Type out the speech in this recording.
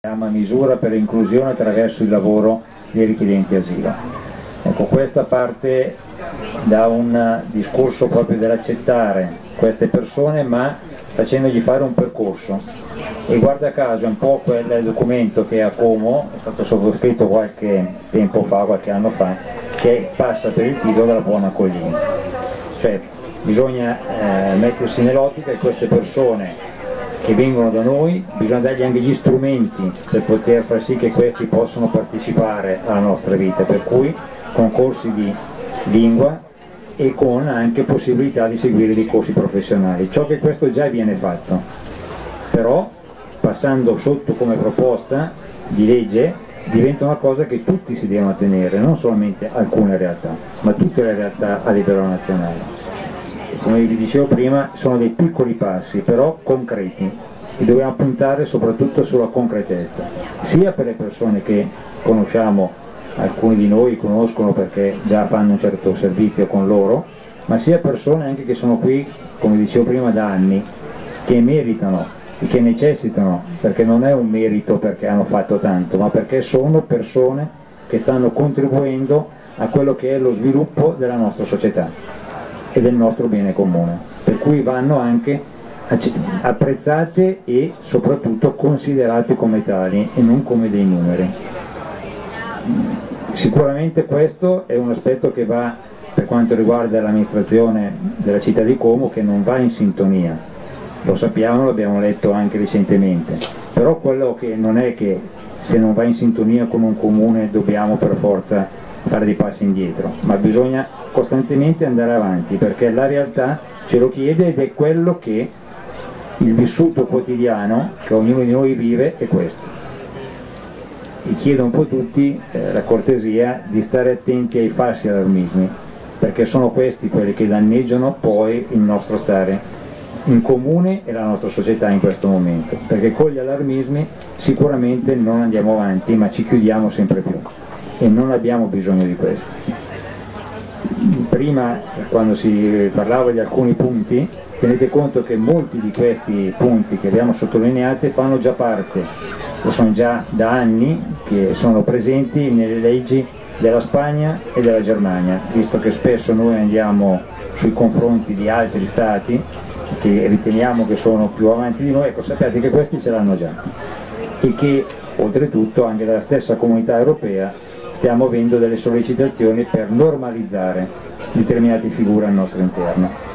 chiama misura per l'inclusione attraverso il lavoro dei richiedenti asilo. Ecco, questa parte da un discorso proprio dell'accettare queste persone ma facendogli fare un percorso e guarda caso è un po' quel documento che a Como è stato sottoscritto qualche tempo fa, qualche anno fa, che passa per il titolo della buona accoglienza. Cioè bisogna eh, mettersi nell'ottica che queste persone che vengono da noi, bisogna dargli anche gli strumenti per poter far sì che questi possano partecipare alla nostra vita, per cui concorsi di lingua e con anche possibilità di seguire dei corsi professionali. Ciò che questo già viene fatto, però passando sotto come proposta di legge diventa una cosa che tutti si devono tenere, non solamente alcune realtà, ma tutte le realtà a livello nazionale come vi dicevo prima, sono dei piccoli passi, però concreti, e dobbiamo puntare soprattutto sulla concretezza, sia per le persone che conosciamo, alcuni di noi conoscono perché già fanno un certo servizio con loro, ma sia persone anche che sono qui, come dicevo prima, da anni, che meritano e che necessitano, perché non è un merito perché hanno fatto tanto, ma perché sono persone che stanno contribuendo a quello che è lo sviluppo della nostra società e del nostro bene comune, per cui vanno anche apprezzate e soprattutto considerate come tali e non come dei numeri. Sicuramente questo è un aspetto che va per quanto riguarda l'amministrazione della città di Como che non va in sintonia, lo sappiamo, l'abbiamo letto anche recentemente, però quello che non è che se non va in sintonia con un comune dobbiamo per forza fare dei passi indietro, ma bisogna costantemente andare avanti perché la realtà ce lo chiede ed è quello che il vissuto quotidiano che ognuno di noi vive è questo. E chiedo un po' tutti eh, la cortesia di stare attenti ai falsi allarmismi, perché sono questi quelli che danneggiano poi il nostro stare in comune e la nostra società in questo momento, perché con gli allarmismi sicuramente non andiamo avanti, ma ci chiudiamo sempre più e non abbiamo bisogno di questo. Prima, quando si parlava di alcuni punti, tenete conto che molti di questi punti che abbiamo sottolineato fanno già parte, o sono già da anni che sono presenti nelle leggi della Spagna e della Germania, visto che spesso noi andiamo sui confronti di altri stati che riteniamo che sono più avanti di noi, ecco sappiate che questi ce l'hanno già e che oltretutto anche dalla stessa comunità europea stiamo avendo delle sollecitazioni per normalizzare determinate figure al nostro interno.